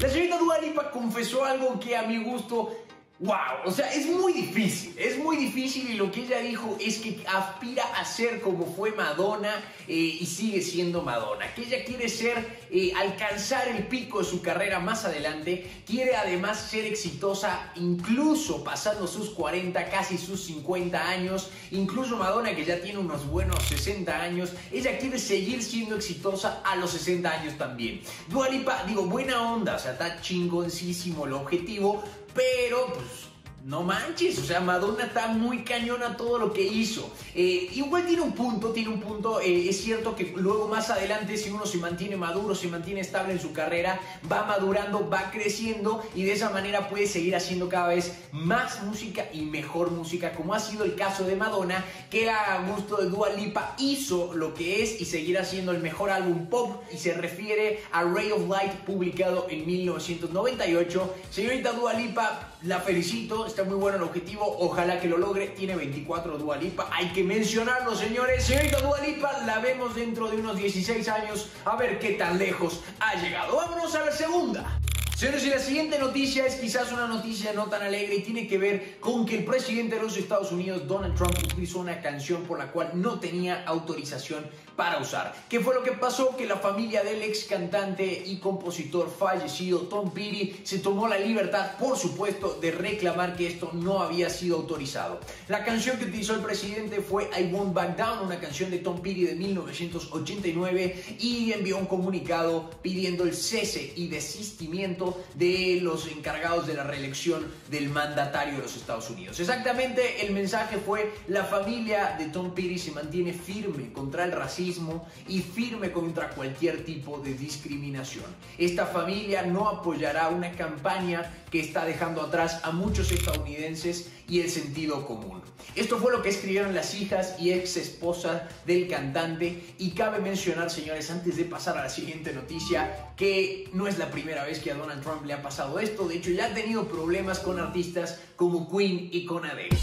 La señorita Dua Lipa confesó algo que a mi gusto Wow, o sea, es muy difícil, es muy difícil y lo que ella dijo es que aspira a ser como fue Madonna eh, y sigue siendo Madonna, que ella quiere ser, eh, alcanzar el pico de su carrera más adelante, quiere además ser exitosa incluso pasando sus 40, casi sus 50 años, incluso Madonna que ya tiene unos buenos 60 años, ella quiere seguir siendo exitosa a los 60 años también. Dua Lipa, digo, buena onda, o sea, está chingoncísimo el objetivo, pero pues no manches, o sea, Madonna está muy cañona todo lo que hizo. Eh, igual tiene un punto, tiene un punto. Eh, es cierto que luego más adelante, si uno se mantiene maduro, se mantiene estable en su carrera, va madurando, va creciendo y de esa manera puede seguir haciendo cada vez más música y mejor música, como ha sido el caso de Madonna, que a gusto de Dua Lipa hizo lo que es y seguirá siendo el mejor álbum pop y se refiere a Ray of Light publicado en 1998. Señorita Dua Lipa, la felicito está muy bueno el objetivo, ojalá que lo logre. Tiene 24 Dualipa, hay que mencionarlo, señores. Señorita Dualipa, la vemos dentro de unos 16 años, a ver qué tan lejos ha llegado. Vámonos a la segunda. Señores, y la siguiente noticia es quizás una noticia no tan alegre y tiene que ver con que el presidente de los Estados Unidos, Donald Trump, utilizó una canción por la cual no tenía autorización para usar. ¿Qué fue lo que pasó? Que la familia del ex cantante y compositor fallecido Tom Petty se tomó la libertad, por supuesto, de reclamar que esto no había sido autorizado. La canción que utilizó el presidente fue I Won't Back Down, una canción de Tom Petty de 1989 y envió un comunicado pidiendo el cese y desistimiento de los encargados de la reelección del mandatario de los Estados Unidos. Exactamente, el mensaje fue la familia de Tom Petty se mantiene firme contra el racismo y firme contra cualquier tipo de discriminación. Esta familia no apoyará una campaña que está dejando atrás a muchos estadounidenses y el sentido común. Esto fue lo que escribieron las hijas y ex esposas del cantante y cabe mencionar, señores, antes de pasar a la siguiente noticia, que no es la primera vez que a Trump le ha pasado esto, de hecho ya ha tenido problemas con artistas como Queen y con Adele.